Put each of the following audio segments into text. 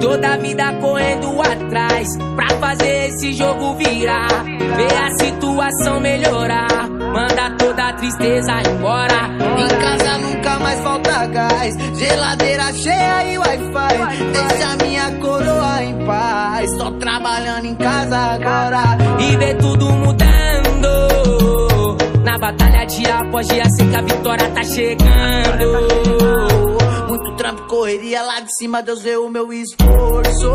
Toda vida correndo atrás pra fazer esse jogo virar. Ver a situação melhorar, manda toda a tristeza embora. Em casa nunca mais falta gás, geladeira cheia e wi-fi. Deixa minha coroa em paz, tô trabalhando em casa agora. E ver tudo mudando. Na batalha dia após dia, sei que a vitória tá chegando trampo, correria lá de cima, Deus vê o meu esforço.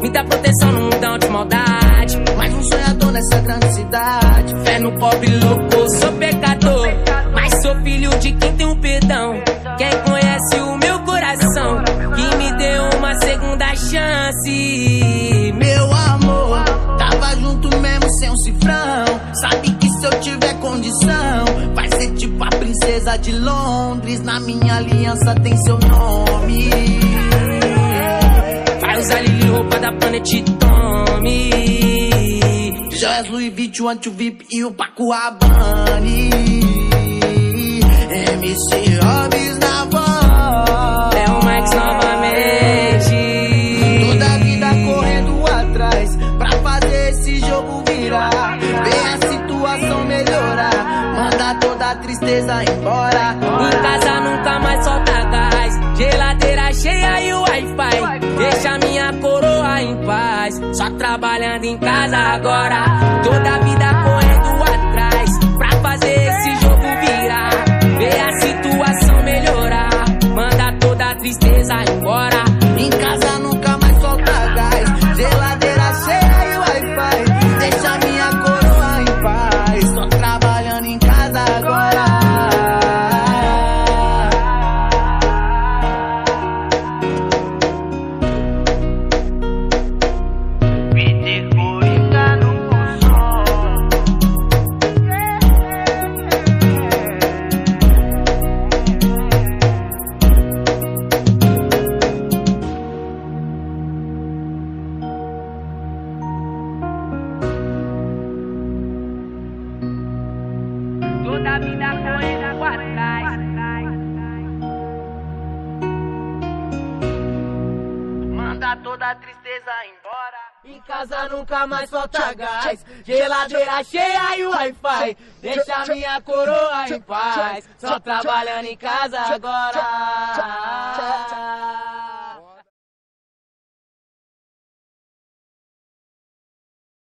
Muita proteção no mundão de maldade. Mais um sonhador nessa grande cidade. Fé no pobre louco, princesa de Londres. Na minha aliança tem seu nome. Vai usar Lili, roupa da Planet Tommy. Joias Louis Vuitton, Anti VIP e o Paco Rabanne. Melhorar. Manda toda a tristeza embora. Em casa nunca mais solta gás. Geladeira cheia e o Wi-Fi. Deixa minha coroa em paz. Só trabalhando em casa agora. Toda a vida correndo Toda a vida correndo atrás. Manda toda a tristeza embora. Em casa nunca mais falta gás. Geladeira cheia e Wi-Fi. Deixa minha coroa em paz. Só trabalhando em casa agora.